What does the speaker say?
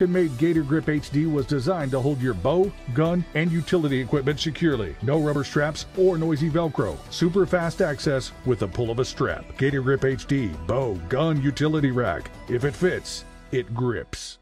Made Gator Grip HD was designed to hold your bow, gun, and utility equipment securely. No rubber straps or noisy Velcro. Super fast access with the pull of a strap. Gator Grip HD, bow, gun, utility rack. If it fits, it grips.